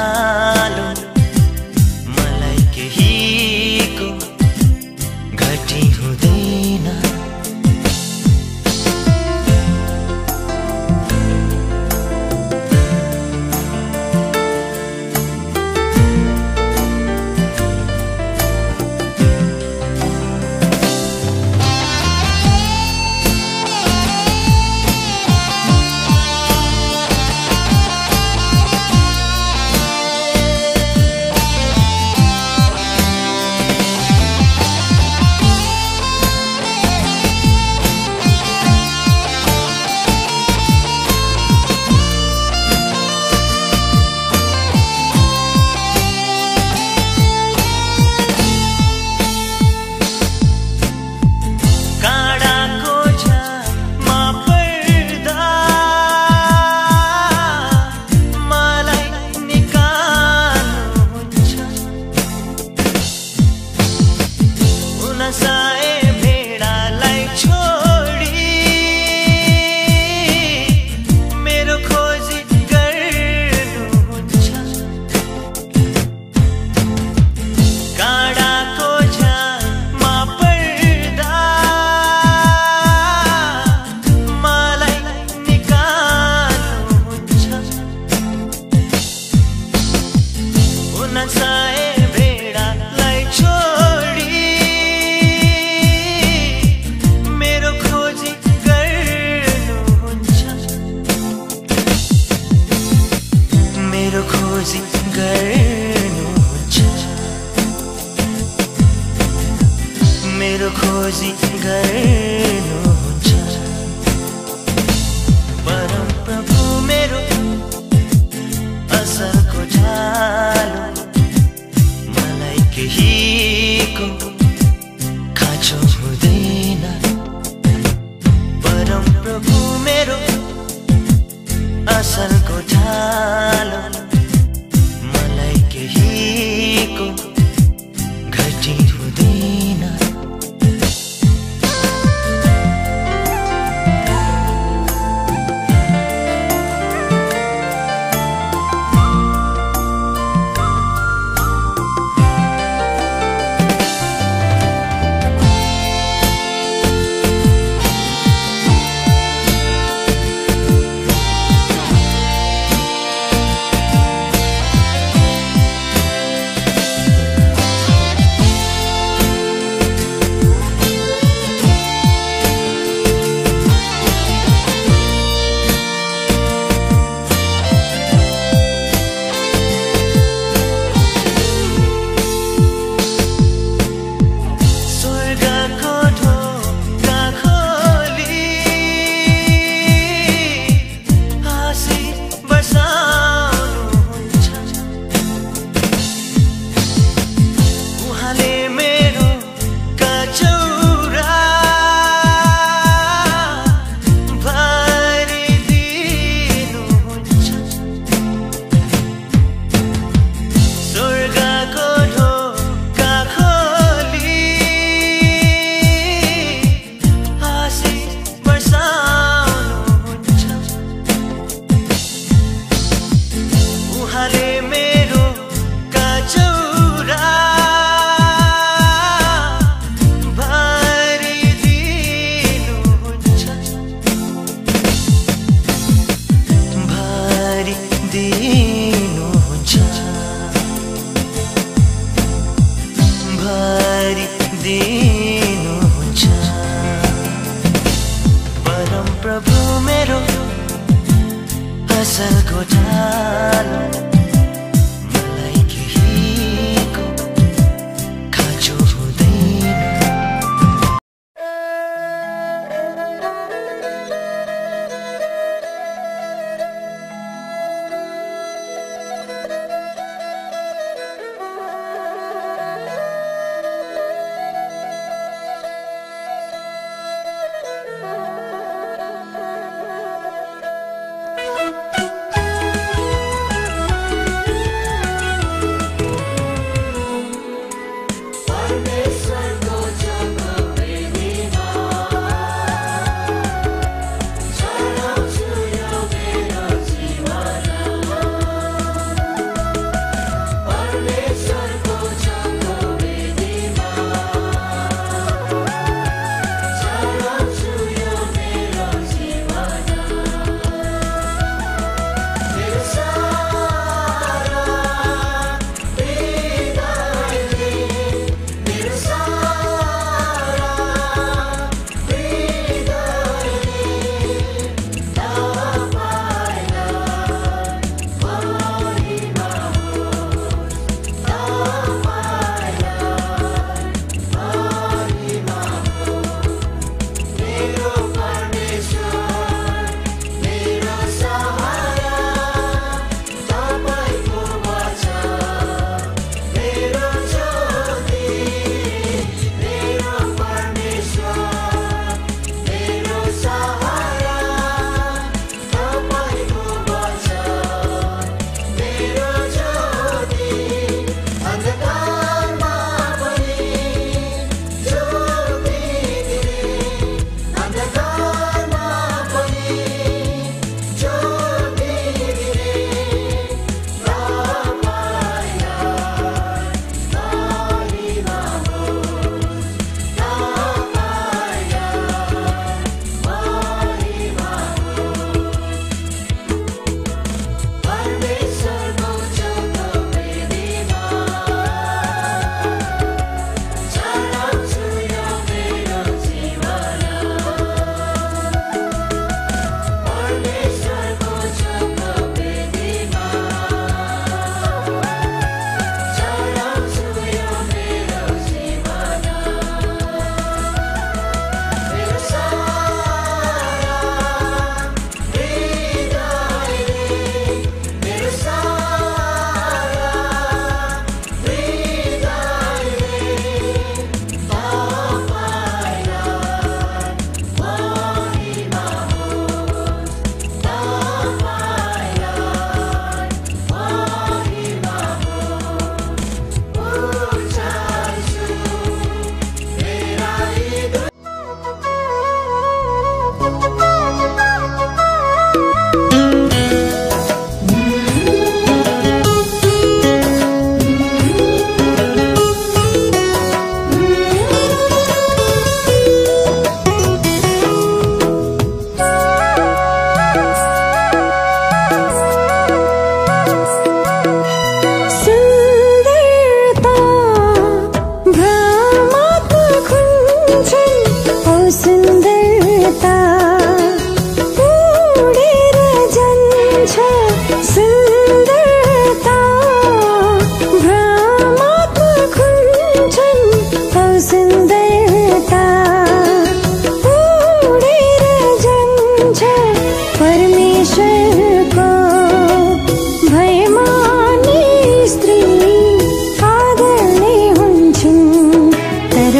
malo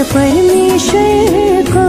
तर परमेश्वरको